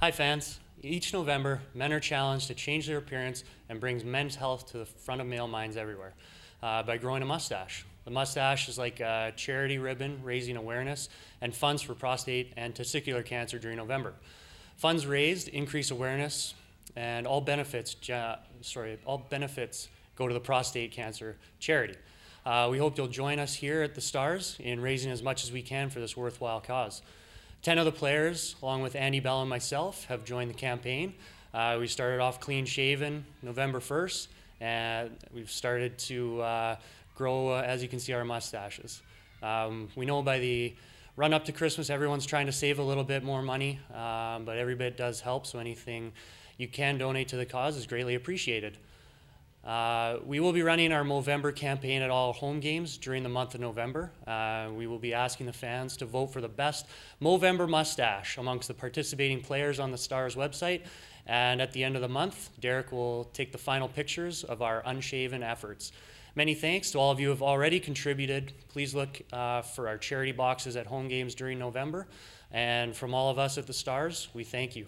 Hi, fans. Each November, men are challenged to change their appearance and brings men's health to the front of male minds everywhere uh, by growing a mustache. The mustache is like a charity ribbon raising awareness and funds for prostate and testicular cancer during November. Funds raised increase awareness, and all benefits, sorry, all benefits go to the prostate cancer charity. Uh, we hope you'll join us here at the Stars in raising as much as we can for this worthwhile cause. Ten other players, along with Andy Bell and myself, have joined the campaign. Uh, we started off clean shaven November 1st, and we've started to uh, grow, uh, as you can see, our mustaches. Um, we know by the run up to Christmas, everyone's trying to save a little bit more money, um, but every bit does help, so anything you can donate to the cause is greatly appreciated. Uh, we will be running our Movember campaign at all home games during the month of November. Uh, we will be asking the fans to vote for the best Movember mustache amongst the participating players on the Stars website. And at the end of the month, Derek will take the final pictures of our unshaven efforts. Many thanks to all of you who have already contributed. Please look uh, for our charity boxes at home games during November. And from all of us at the Stars, we thank you.